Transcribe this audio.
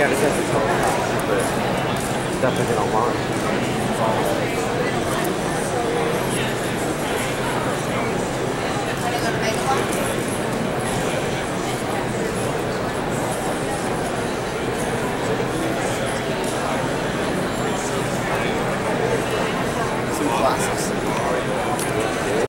Yeah, it says it's on top, but stuff isn't online. glasses.